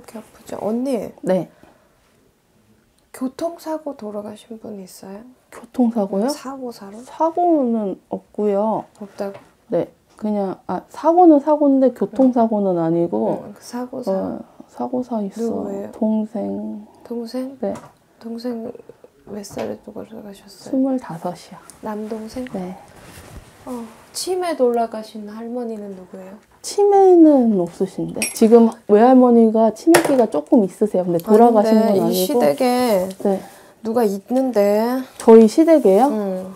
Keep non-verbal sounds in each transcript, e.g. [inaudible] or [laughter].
이렇게 아프지? 언니 네. 교통사고 돌아가신 분 있어요? 교통사고요? 사고 사로? 사고는 없고요. 없다고? 네. 그냥 아 사고는 사고인데 교통사고는 아니고 응, 그 사고 사 어, 사고사 있어. 누구예요? 동생. 동생? 네. 동생 몇 살에 돌아가셨어요? 스물다섯이요. 남동생? 네. 어, 치매 돌아가신 할머니는 누구예요? 치매는 없으신데 지금 외할머니가 치매기가 조금 있으세요. 근데 돌아가신 건 아닌데, 아니고. 이 시댁에 네. 누가 있는데 저희 시댁에요. 응.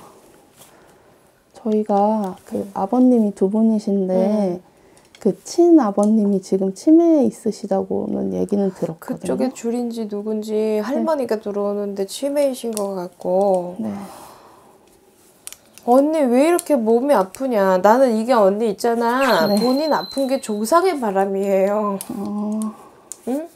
저희가 그 음. 아버님이 두 분이신데 그 친아버님이 지금 치매에 있으시다고는 얘기는 들었거든요. 그쪽에 줄인지 누군지 할머니가 들어오는데 치매이신 것 같고 네. 언니 왜 이렇게 몸이 아프냐 나는 이게 언니 있잖아 네. 본인 아픈 게 조상의 바람이에요 어, 응?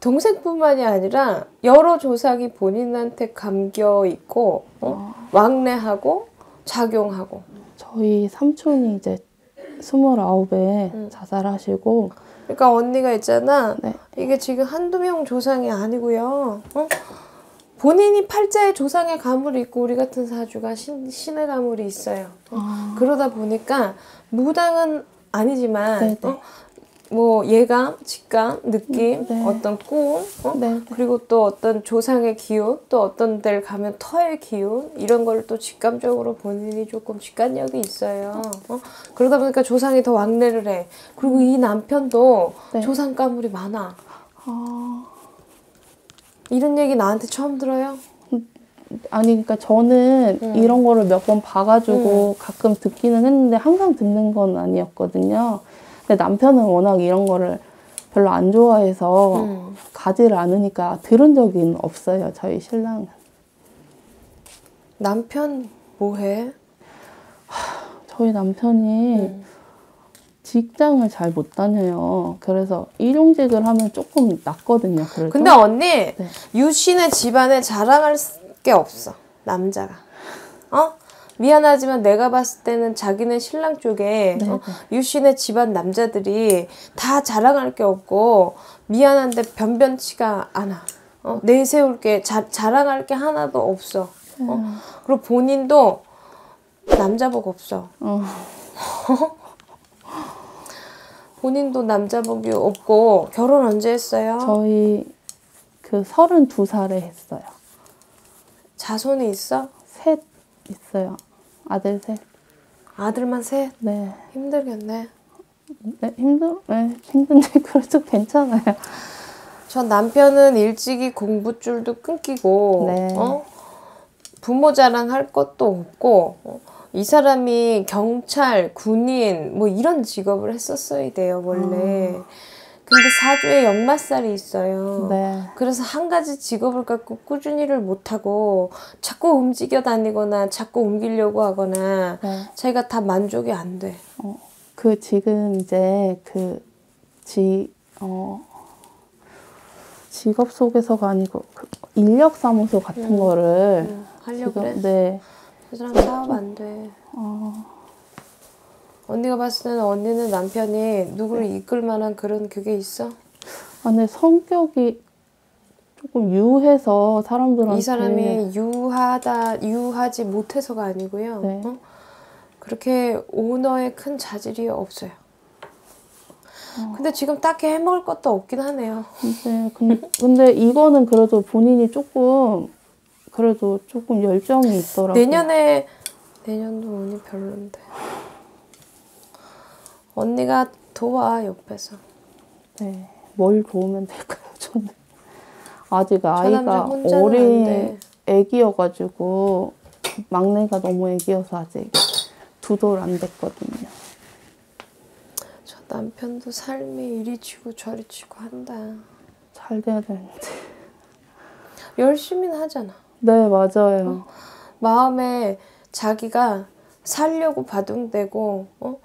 동생뿐만이 아니라 여러 조상이 본인한테 감겨 있고 어? 왕래하고 작용하고 저희 삼촌이 이제 스물아홉에 음. 자살하시고 그러니까 언니가 있잖아 네. 이게 지금 한두 명 조상이 아니고요 어? 본인이 팔자에 조상의 가물이 있고 우리 같은 사주가 신, 신의 가물이 있어요 어? 아, 그러다 보니까 무당은 아니지만 네네. 어? 뭐 예감, 직감, 느낌, 네. 어떤 꿈, 어? 네. 그리고 또 어떤 조상의 기운, 또 어떤 데를 가면 터의 기운 이런 걸 또 직감적으로 본인이 조금 직관력이 있어요. 어? 그러다 보니까 조상이 더 왕래를 해. 그리고 이 남편도 네. 조상 가물이 많아. 아, 이런 얘기 나한테 처음 들어요? 아니 그러니까 저는 음. 이런 거를 몇 번 봐가지고 가끔 듣기는 했는데 항상 듣는 건 아니었거든요. 근데 남편은 워낙 이런 거를 별로 안 좋아해서 음. 가지를 않으니까 들은 적은 없어요. 저희 신랑은. 남편 뭐해? 저희 남편이 음. 직장을 잘 못 다녀요. 그래서 일용직을 하면 조금 낫거든요. 그래도. 근데 언니 네. 유신의 집안에 자랑할 게 없어 남자가 어 미안하지만 내가 봤을 때는 자기네 신랑 쪽에 네, 어? 유신의 집안 남자들이 다 자랑할 게 없고 미안한데 변변치가 않아 어? 내세울 게 자, 자랑할 게 하나도 없어 어? 음. 그리고 본인도 남자복 없어 어, [laughs] 본인도 남자복이 없고 결혼 언제 했어요? 저희 그 32살에 했어요. 자손이 있어? 셋 있어요. 아들 셋. 아들만 셋? 네. 힘들겠네 네, 힘들, 네, 힘든데 [laughs] 그래도 괜찮아요. 저 남편은 일찍이 공부줄도 끊기고 네. 어? 부모 자랑할 것도 없고 어? 이 사람이 경찰, 군인 뭐 이런 직업을 했었어야 돼요 원래. 근데 사주에 역마살이 있어요. 네. 그래서 한 가지 직업을 갖고 꾸준히를 못하고 자꾸 움직여 다니거나 자꾸 옮기려고 하거나 네. 자기가 다 만족이 안 돼. 어, 그 지금 이제 그 지, 어, 직업 소개서가 아니고 그 인력 사무소 같은 거를 음, 하려고 지금 그래? 네. 그 사람 사업 안 돼. 어, 언니가 봤을 때는 언니는 남편이 누구를 이끌 만한 그런 그게 있어? 아, 근데 성격이 조금 유해서 사람들한테 이 사람이 유하다, 유하지 못해서가 아니고요. 네. 어? 그렇게 오너의 큰 자질이 없어요. 근데 지금 딱히 해먹을 것도 없긴 하네요. 근데, 근- 근데 이거는 그래도 본인이 조금 그래도 조금 열정이 있더라고요. 내년에 내년도 운이 별론데. 언니가 도와 옆에서. 네. 뭘 도우면 될까요, 저는? 아직 아이가 어린 돼. 애기여가지고 막내가 너무 애기여서 아직 두 돌 안 됐거든요. 저 남편도 삶이 이리 치고 저리 치고 한다. 잘 돼야 되는데. 열심히는 하잖아. 네, 맞아요. 마음에 자기가 살려고 바둥대고 어?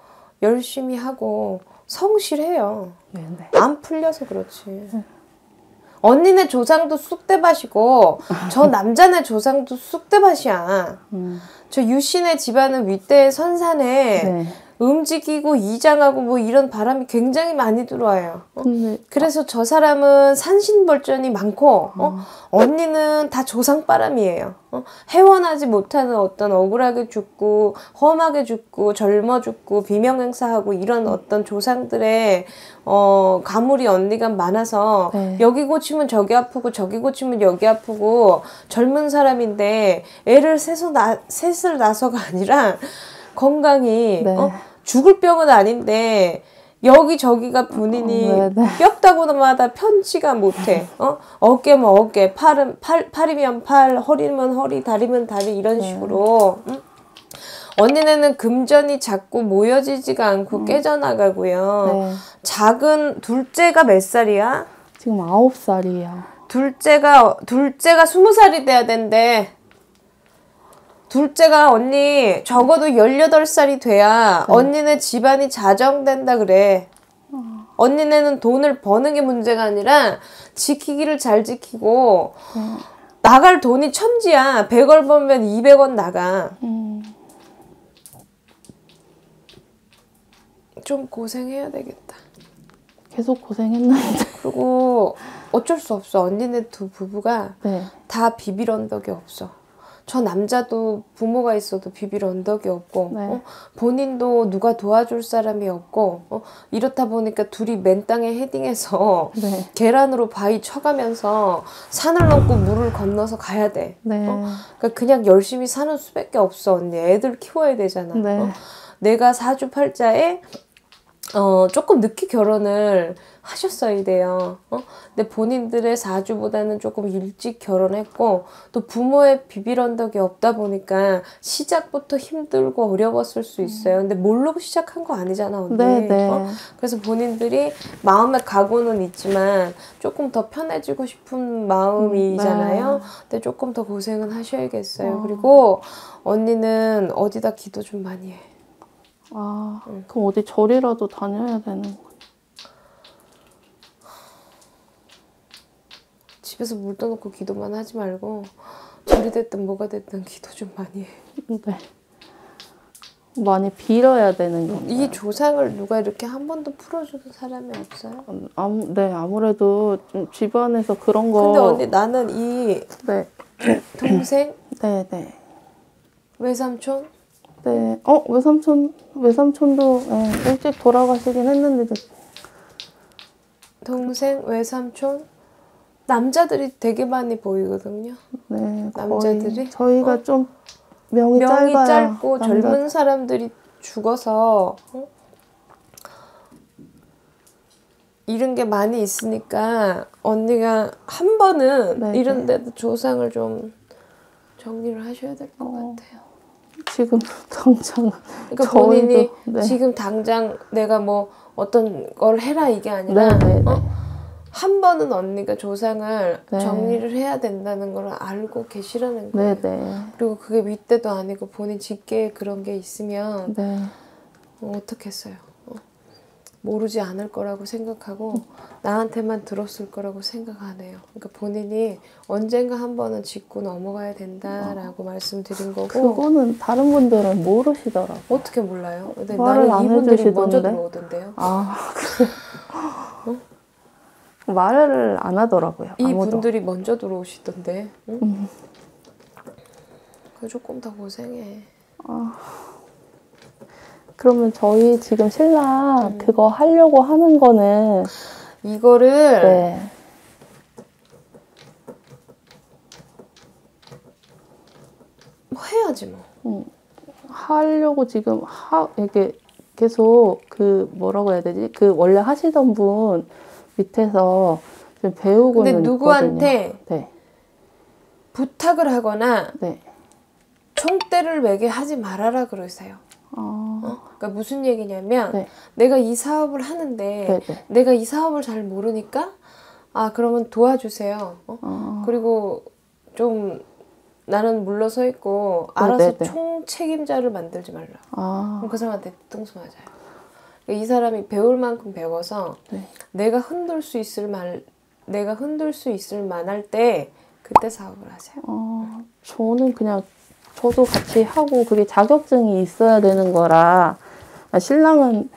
열심히 하고 성실해요. 네, 네. 안 풀려서 그렇지. 언니네 조상도 쑥대밭이고 저 [laughs] 남자네 조상도 쑥대밭이야. 음, 저 유신의 집안은 윗대 선산에 네. 움직이고 이장하고 뭐 이런 바람이 굉장히 많이 들어와요. 어? 그래서 저 사람은 산신벌전이 많고 어? 언니는 다 조상 바람이에요. 어? 해원하지 못하는 어떤 억울하게 죽고 험하게 죽고 젊어 죽고 비명행사하고 이런 어떤 조상들의 어, 가물이 언니가 많아서 네. 여기 고치면 저기 아프고 저기 고치면 여기 아프고 젊은 사람인데 애를 세서 나, 셋을 낳아서가 아니라 건강히 네. 어? 죽을 병은 아닌데 여기저기가 본인이 어. 뼈다구마다 편치가 못해. 어? 어깨면 어깨, 팔은 팔, 팔이면 팔, 허리면 허리, 다리면 다리 이런 네. 식으로. 응? 언니네는 금전이 자꾸 모여지지가 않고 깨져나가고요. 음. 네. 작은 둘째가 몇 살이야? 지금 아홉 살이에요. 둘째가 둘째가 스무 살이 돼야 된대. 둘째가 언니 적어도 18살이 돼야 언니네 집안이 자정된다 그래. 언니네는 돈을 버는 게 문제가 아니라 지키기를 잘 지키고 나갈 돈이 천지야. 100원 벌면 200원 나가. 음, 좀 고생해야 되겠다. 계속 고생했는데. [laughs] 그리고 어쩔 수 없어. 언니네 두 부부가 네. 다 비빌 언덕이 없어. 저 남자도 부모가 있어도 비빌 언덕이 없고 네. 어? 본인도 누가 도와줄 사람이 없고 어? 이렇다 보니까 둘이 맨 땅에 헤딩해서 [laughs] 네. 계란으로 바위 쳐가면서 산을 넘고 물을 건너서 가야 돼. 네. 그러니까 그냥 열심히 사는 수밖에 없어 언니. 애들 키워야 되잖아. 네. 어? 내가 사주팔자에 어, 조금 늦게 결혼을 하셨어야 돼요. 어? 근데 본인들의 사주보다는 조금 일찍 결혼했고, 또 부모의 비빌 언덕이 없다 보니까 시작부터 힘들고 어려웠을 수 있어요. 근데 모르고 시작한 거 아니잖아, 언니. 네, 네. 어? 그래서 본인들이 마음의 각오는 있지만 조금 더 편해지고 싶은 마음이잖아요. 네. 근데 조금 더 고생은 하셔야겠어요. 그리고 언니는 어디다 기도 좀 많이 해. 아, 그럼 어디 절이라도 다녀야 되는 거. 집에서 물 떠놓고 기도만 하지 말고 절이 됐든 뭐가 됐든 기도 좀 많이 해. 네. 많이 빌어야 되는 거. 이 조상을 누가 이렇게 한 번도 풀어주는 사람이 없어요. 아무, 네, 아무래도 좀 집안에서 그런 거. 근데 언니 나는 이 네, 동생, 네, 네. 외삼촌 네. 어, 외삼촌, 외삼촌도 네, 일찍 돌아가시긴 했는데, 동생, 외삼촌 남자들이 되게 많이 보이거든요. 네, 남자들이? 저희가 어? 좀 명이, 명이. 짧고 남자- 젊은 사람들이 죽어서 어? 이런 게 많이 있으니까 언니가 한 번은 네, 이런 데도 조상을 좀 정리를 하셔야 될것 어, 같아요. 지금 [laughs] 당장 그러니까 본인이 네. 지금 당장 내가 뭐 어떤 걸 해라 이게 아니라 네, 네, 네. 어? 한 번은 언니가 조상을 네. 정리를 해야 된다는 걸 알고 계시라는 거예요. 그리고 그게 윗대도 아니고 본인 직계에 그런 게 있으면 네, 어, 어떻겠어요. 어? 모르지 않을 거라고 생각하고 나한테만 들었을 거라고 생각 안 해요. 그러니까 본인이 언젠가 한 번은 짚고 넘어가야 된다라고 말씀드린 거고 그거는 다른 분들은 모르시더라고. 어떻게 몰라요? 근데 말을 안 이분들이 먼저 해주시던데? 들어오던데요. 아, 그래. 말을 안 하더라고요. 이분들이 먼저 들어오시던데. 응? 그 조금 더 고생해. 그러면 저희 지금 신랑 음. 그거 하려고 하는 거는 이거를 네. 뭐 해야지 뭐. 하려고 지금 하 이게 계속 그 뭐라고 해야 되지? 그 원래 하시던 분 밑에서 지금 배우고는 근데 누구한테. 네. 부탁을 하거나 네. 총대를 매게 하지 말아라 그러세요. 아, 어? 그러니까 무슨 얘기냐면 네. 내가 이 사업을 하는데 네, 네. 내가 이 사업을 잘 모르니까 아 그러면 도와주세요. 어? 아, 그리고 좀 나는 물러서 있고 네, 알아서 네, 네. 총 책임자를 만들지 말라. 아, 그럼 그 사람한테 뒤통수 맞아요. 그러니까 이 사람이 배울 만큼 배워서 네. 내가 흔들 수 있을 말, 내가 흔들 수 있을 만할 때 그때 사업을 하세요. 어, 저는 그냥 저도 같이 하고 그게 자격증이 있어야 되는 거라 아, 신랑은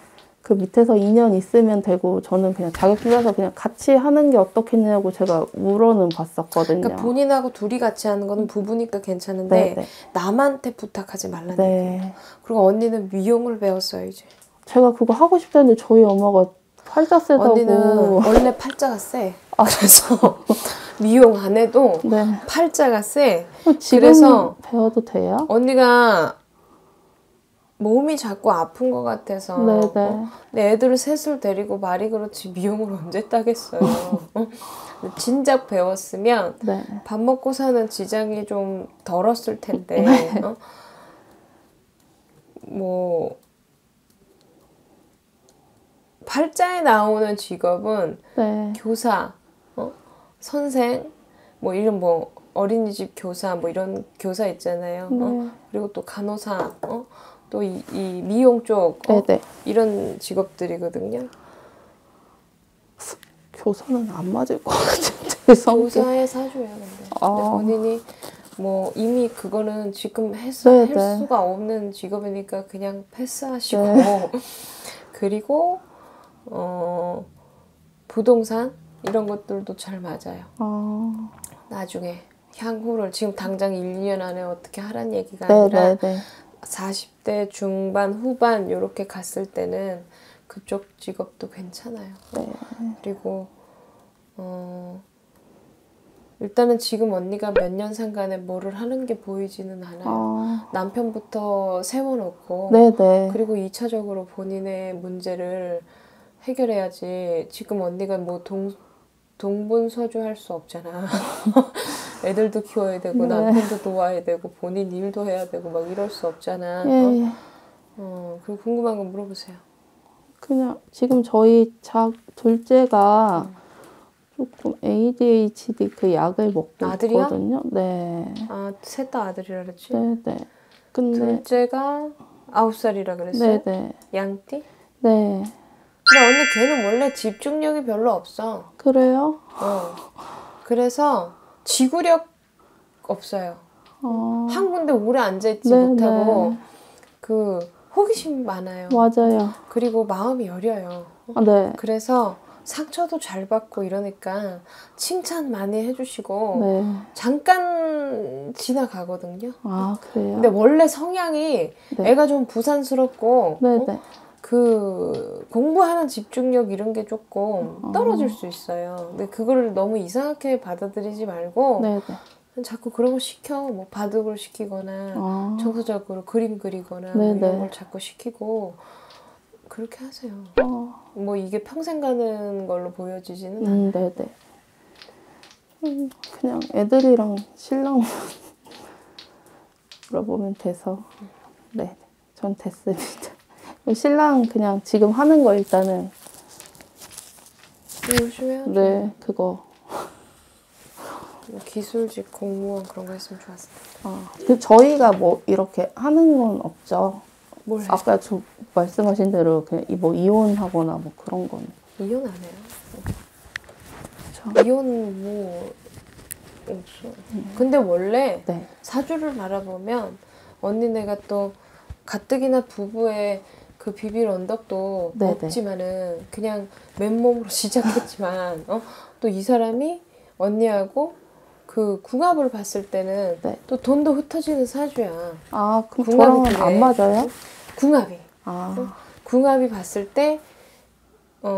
그 밑에서 2년 있으면 되고 저는 그냥 자격증 따서 그냥 같이 하는 게 어떻겠냐고 제가 물어는 봤었거든요. 그러니까 본인하고 둘이 같이 하는 거는 부부니까 괜찮은데 네, 네. 남한테 부탁하지 말라는 네. 거예요. 그리고 언니는 미용을 배웠어요 이제. 제가 그거 하고 싶다는데 저희 엄마가 팔자 세다고. 언니는 원래 팔자가 세. 그래서 [laughs] 미용 안 해도 네. 팔자가 세. 지금 그래서 배워도 돼요? 언니가 몸이 자꾸 아픈 것 같아서 네, 네. 어? 내 애들을 셋을 데리고 말이 그렇지 미용을 언제 따겠어요. [laughs] 어? 진작 배웠으면 네. 밥 먹고 사는 지장이 좀 덜었을 텐데 네. 어? 뭐 팔자에 나오는 직업은 네. 교사, 어? 선생, 뭐 이런 뭐 어린이집 교사 뭐 이런 교사 있잖아요. 어? 네. 그리고 또 간호사, 어? 또이 미용 쪽 어? 네, 네. 이런 직업들이거든요. 교사는 안 맞을 것 같은데. 교사의 사주예요, 근데. 아. 본인이 뭐 이미 그거는 지금 해서 네, 할 네. 수가 없는 직업이니까 그냥 패스하시고 네. [laughs] 그리고 어 부동산 이런 것들도 잘 맞아요. 아, 나중에 향후를 지금 당장 1, 2년 안에 어떻게 하란 얘기가 네, 아니라 네, 네. 40대 중반 후반 이렇게 갔을 때는 그쪽 직업도 괜찮아요. 네. 그리고 어 일단은 지금 언니가 몇 년 상간에 뭐를 하는 게 보이지는 않아요. 아, 남편부터 세워놓고 네, 네. 그리고 2차적으로 본인의 문제를 해결해야지 지금 언니가 뭐 동, 동분서주 할 수 없잖아. [laughs] 애들도 키워야 되고 네. 남편도 도와야 되고 본인 일도 해야 되고 막 이럴 수 없잖아. 예, 어? 예. 어, 그리고 궁금한 거 물어보세요. 그냥 지금 저희 자 둘째가 음. 조금 ADHD 그 약을 먹고 아들이야? 있거든요. 네. 아, 셋 다 아들이라 그랬지? 네, 네. 근데 둘째가 아홉 살이라 그랬어요? 네, 네. 양띠? 네. 근데 언니 걔는 원래 집중력이 별로 없어. 그래요? 어. 그래서 지구력 없어요. 어, 한 군데 오래 앉아있지 네, 못하고 네. 그 호기심 많아요. 맞아요. 그리고 마음이 여려요. 아, 네. 그래서 상처도 잘 받고 이러니까 칭찬 많이 해주시고 네. 잠깐 지나가거든요. 아, 그래요? 근데 원래 성향이 네. 애가 좀 부산스럽고 네, 어? 네. 그 공부하는 집중력 이런 게 조금 어. 떨어질 수 있어요. 근데 그거를 너무 이상하게 받아들이지 말고 네, 네. 자꾸 그런 거 시켜 뭐 바둑을 시키거나 아, 정서적으로 그림 그리거나 네, 뭐 이런 네. 걸 자꾸 시키고 그렇게 하세요. 어, 뭐 이게 평생 가는 걸로 보여지지는 않아요. 음, 네, 네. 음, 그냥 애들이랑 신랑 [laughs] 물어보면 돼서 네, 전 됐습니다. 신랑 그냥 지금 하는 거 일단은 요즘에. 네 그거 뭐 기술직 공무원 그런 거 했으면 좋았을 텐데. 아, 그 저희가 뭐 이렇게 하는 건 없죠. 뭘 해? 아까 저 말씀하신 대로 그냥 이- 뭐 이혼하거나 뭐 그런 건 이혼 안 해요. 그렇죠. 이혼 뭐 없어. 근데 원래 네, 사주를 바라보면 언니네가 또 가뜩이나 부부의 그 비빌 언덕도 네네. 없지만은 그냥 맨몸으로 [laughs] 시작했지만 어? 또 이 사람이 언니하고 그 궁합을 봤을 때는 네. 또 돈도 흩어지는 사주야. 아 그럼 궁합이 저랑은 그래. 안 맞아요? 궁합이. 아, 궁합이 봤을 때 어,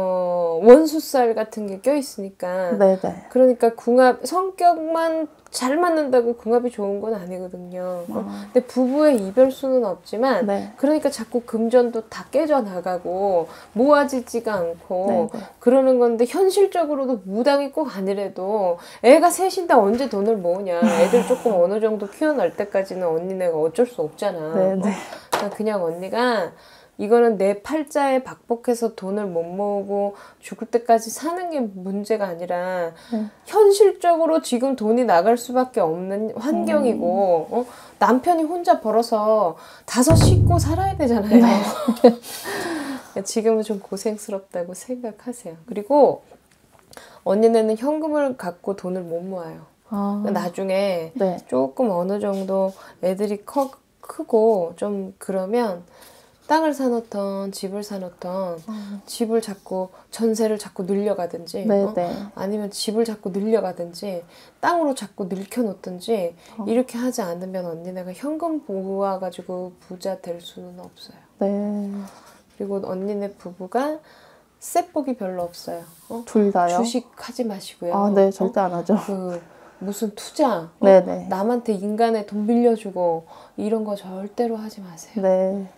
원수살 같은 게 껴있으니까 네, 네. 그러니까 궁합 성격만 잘 맞는다고 궁합이 좋은 건 아니거든요. 어? 아, 근데 부부의 이별수는 없지만 네. 그러니까 자꾸 금전도 다 깨져 나가고 모아지지가 않고 네, 네. 그러는 건데 현실적으로도 무당이 꼭 아니래도 애가 셋인데 언제 돈을 모으냐 애들 조금 어느 정도 키워날 때까지는 언니네가 어쩔 수 없잖아 [laughs] 네, 네. 그러니까 그냥 언니가 이거는 내 팔자에 박복해서 돈을 못 모으고 죽을 때까지 사는 게 문제가 아니라 네. 현실적으로 지금 돈이 나갈 수밖에 없는 환경이고 음. 어? 남편이 혼자 벌어서 다섯 식구 살아야 되잖아요. 네. [laughs] 지금은 좀 고생스럽다고 생각하세요. 그리고 언니네는 현금을 갖고 돈을 못 모아요. 아, 나중에 네. 조금 어느 정도 애들이 커, 크고 좀 그러면 땅을 사놓던 집을 사놓던 집을 자꾸 전세를 자꾸 늘려가든지 네, 어? 네. 아니면 집을 자꾸 늘려가든지 땅으로 자꾸 늙혀놓든지 어. 이렇게 하지 않으면 언니네가 현금 모아가지고 부자 될 수는 없어요. 네. 그리고 언니네 부부가 셋복이 별로 없어요. 어? 둘 다요? 주식 하지 마시고요. 아, 네, 어? 절대 안 하죠. 그 무슨 투자, 어? 네네. 남한테 인간의 돈 빌려주고 이런 거 절대로 하지 마세요. 네.